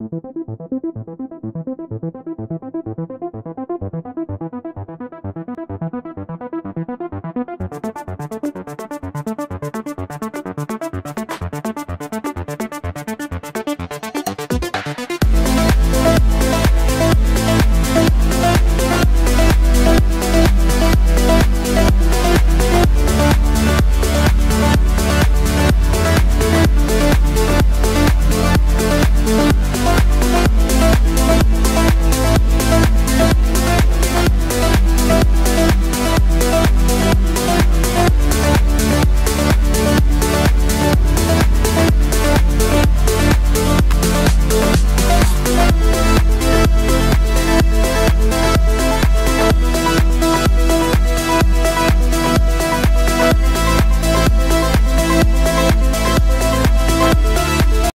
フフフフ。